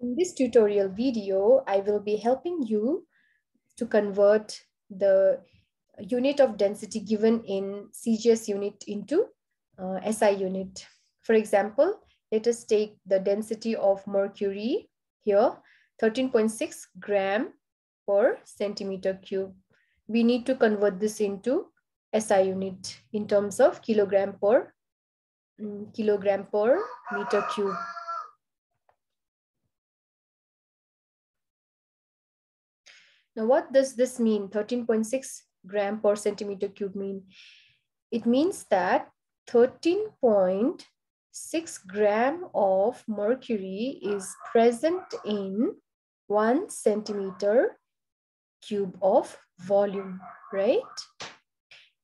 In this tutorial video, I will be helping you to convert the unit of density given in CGS unit into uh, SI unit. For example, let us take the density of mercury here, 13.6 gram per centimeter cube. We need to convert this into SI unit in terms of kilogram per um, kilogram per meter cube. Now, what does this mean? 13.6 gram per centimeter cube mean? It means that 13.6 gram of mercury is present in one centimeter cube of volume, right?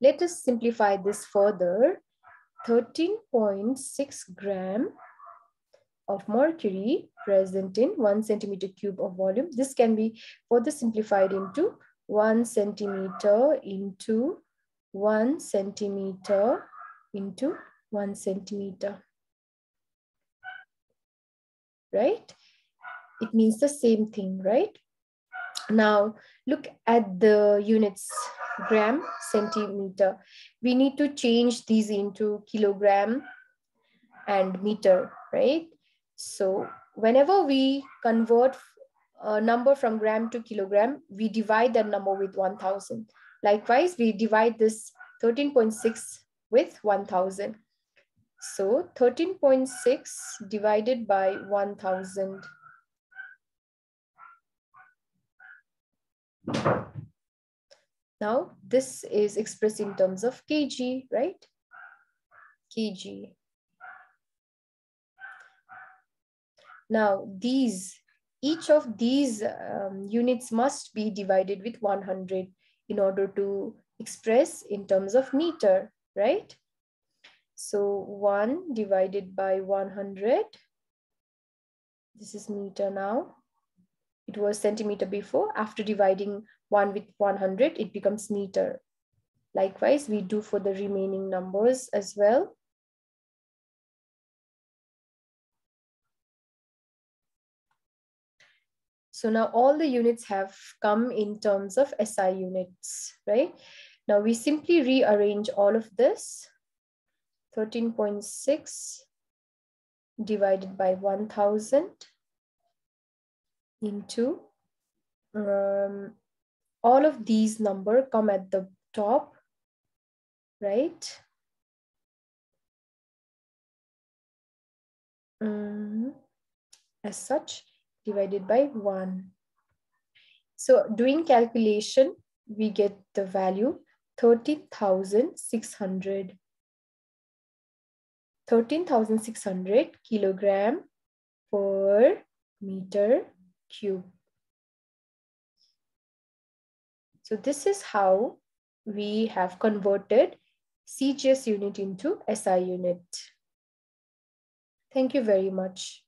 Let us simplify this further. 13.6 gram of mercury present in one centimeter cube of volume. This can be further simplified into one centimeter into one centimeter into one centimeter. Right? It means the same thing, right? Now, look at the units gram, centimeter. We need to change these into kilogram and meter, right? So whenever we convert a number from gram to kilogram, we divide that number with 1000. Likewise, we divide this 13.6 with 1000. So 13.6 divided by 1000. Now, this is expressed in terms of kg, right? kg. Now, these, each of these um, units must be divided with 100 in order to express in terms of meter, right? So 1 divided by 100, this is meter now. It was centimeter before. After dividing 1 with 100, it becomes meter. Likewise, we do for the remaining numbers as well. So now all the units have come in terms of SI units, right? Now we simply rearrange all of this. 13.6 divided by 1000 into um, all of these number come at the top, right? Um, as such, divided by 1. So doing calculation, we get the value 13,600. 13,600 kilogram per meter cube. So this is how we have converted CGS unit into SI unit. Thank you very much.